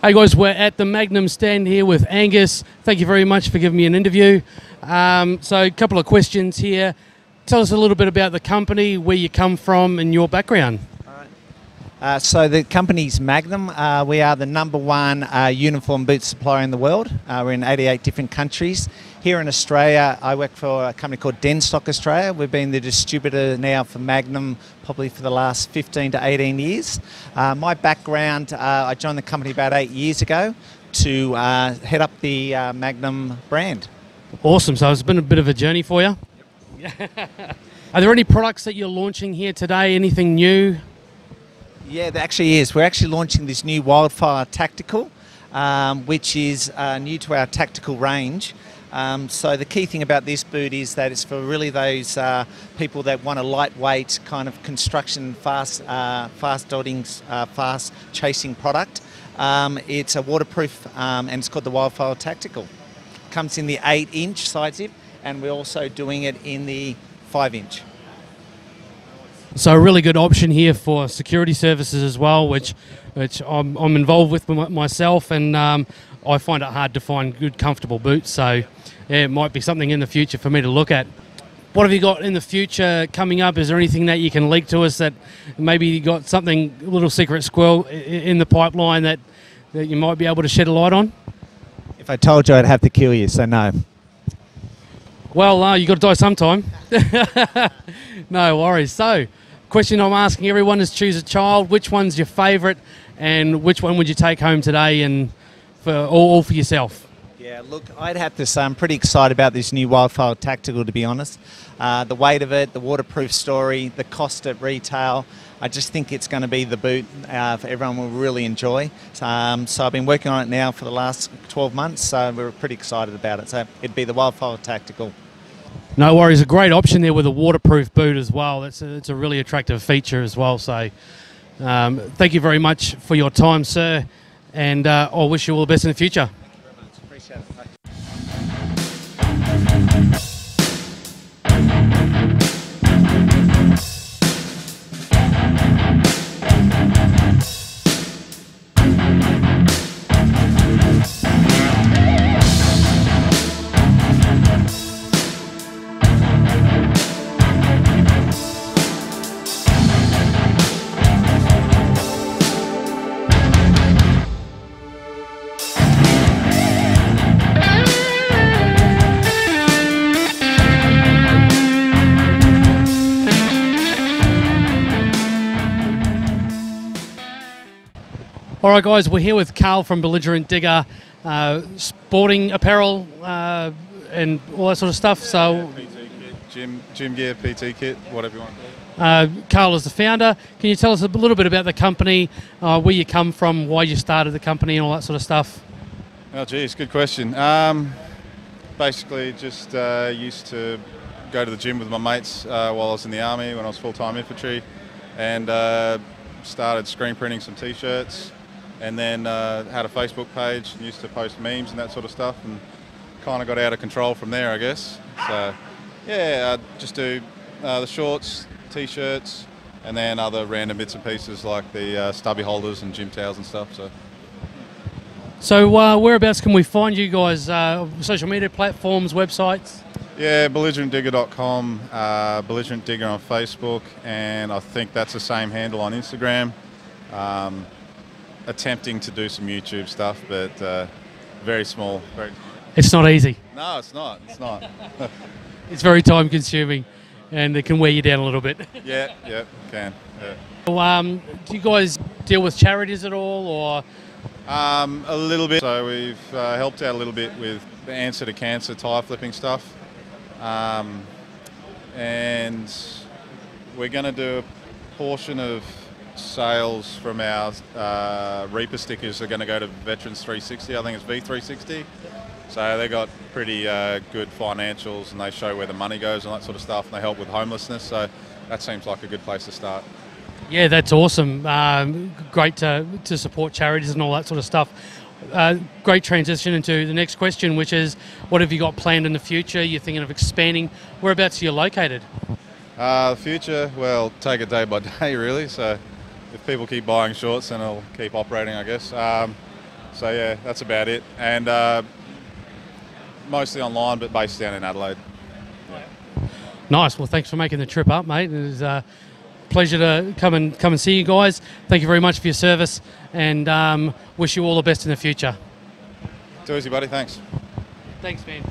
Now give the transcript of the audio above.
Hey guys, we're at the Magnum stand here with Angus. Thank you very much for giving me an interview. Um, so, a couple of questions here. Tell us a little bit about the company, where you come from, and your background. Uh, so the company's Magnum. Uh, we are the number one uh, uniform boot supplier in the world. Uh, we're in 88 different countries. Here in Australia, I work for a company called Denstock Australia. We've been the distributor now for Magnum probably for the last 15 to 18 years. Uh, my background, uh, I joined the company about eight years ago to head up the Magnum brand. Awesome. So it's been a bit of a journey for you. Yep. Are there any products that you're launching here today? Anything new? Yeah, there actually is. We're actually launching this new Wildfire Tactical, um, which is uh, new to our tactical range. Um, so the key thing about this boot is that it's for really those uh, people that want a lightweight kind of construction, fast, uh, fast dotting, uh, fast chasing product. Um, it's a waterproof um, and it's called the Wildfire Tactical. Comes in the eight inch side zip and we're also doing it in the five inch. So a really good option here for security services as well, which which I'm, I'm involved with myself, and um, I find it hard to find good, comfortable boots. So yeah, it might be something in the future for me to look at. What have you got in the future coming up? Is there anything that you can leak to us that maybe you got something, a little secret squirrel in the pipeline that, that you might be able to shed a light on? If I told you, I'd have to kill you, so no. Well, uh, you got to die sometime. no worries. So, question I'm asking everyone is choose a child. Which one's your favourite, and which one would you take home today, and for all, all for yourself? Yeah, look, I'd have to say I'm pretty excited about this new Wildfire Tactical. To be honest, uh, the weight of it, the waterproof story, the cost at retail. I just think it's going to be the boot uh, for everyone will really enjoy. Um, so I've been working on it now for the last 12 months, so we're pretty excited about it. So it'd be the Wildfire Tactical. No worries, a great option there with a waterproof boot as well. It's a, it's a really attractive feature as well. So um, thank you very much for your time, sir, and uh, I wish you all the best in the future. All right, guys, we're here with Carl from Belligerent Digger, uh, sporting apparel uh, and all that sort of stuff. So, PT kit, gym, gym gear, PT kit, whatever you want. Uh, Carl is the founder. Can you tell us a little bit about the company, uh, where you come from, why you started the company, and all that sort of stuff? Oh, geez, good question. Um, basically, just uh, used to go to the gym with my mates uh, while I was in the army when I was full-time infantry, and started screen printing some t-shirts and then uh, had a Facebook page and used to post memes and that sort of stuff and kind of got out of control from there, I guess. So, yeah, I just do uh, the shorts, t-shirts, and then other random bits and pieces like the uh, stubby holders and gym towels and stuff. So, so uh, whereabouts can we find you guys? Uh, social media platforms, websites? Yeah, belligerentdigger.com, uh, belligerent digger on Facebook, and I think that's the same handle on Instagram. Um, attempting to do some YouTube stuff, but uh, very small. Very it's not easy. No, it's not. It's not. it's very time consuming and it can wear you down a little bit. yeah, yeah, can. Yeah. Well, um, do you guys deal with charities at all or? Um, a little bit. So we've uh, helped out a little bit with the answer to cancer tire flipping stuff. Um, and we're going to do a portion of sales from our uh, Reaper stickers are going to go to Veterans 360. I think it's V360. So they got pretty uh, good financials and they show where the money goes and that sort of stuff. And they help with homelessness. So that seems like a good place to start. Yeah, that's awesome. Um, great to, to support charities and all that sort of stuff. Uh, great transition into the next question, which is what have you got planned in the future? You're thinking of expanding. Whereabouts are you located? Uh, the future, well, take it day by day, really. So if people keep buying shorts, then it'll keep operating, I guess. Um, So yeah, that's about it. And uh, mostly online, but based down in Adelaide. Nice. Well, thanks for making the trip up, mate. It was a pleasure to come and come and see you guys. Thank you very much for your service, and um, wish you all the best in the future. Too easy, buddy. Thanks. Thanks, man.